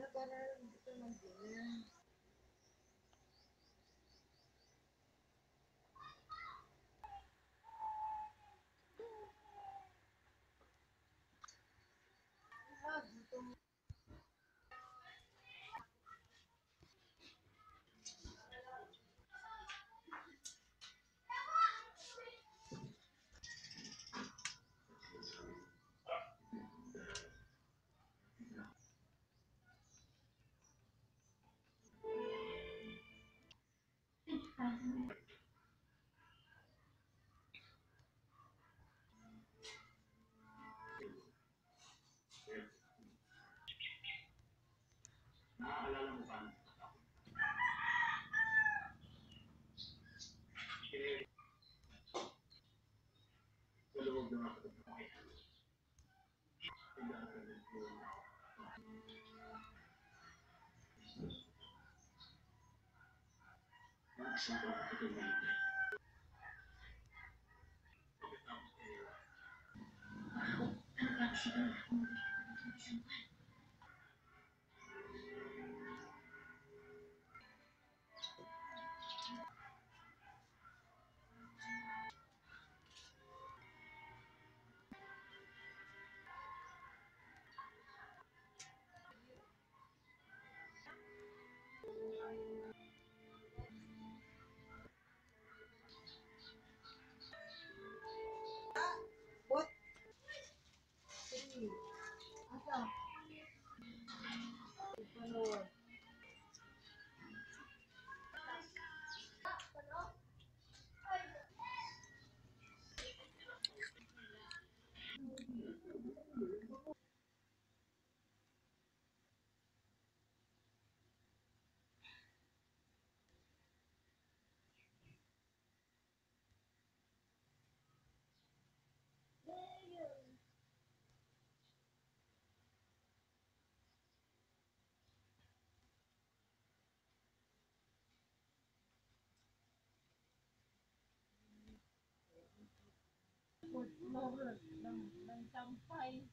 Una para esta manguera. Ah, gutom. Naaalala mo ba? Sa loob ng ako ng mga What? Asa? Panood. Flower ng, ng sampay.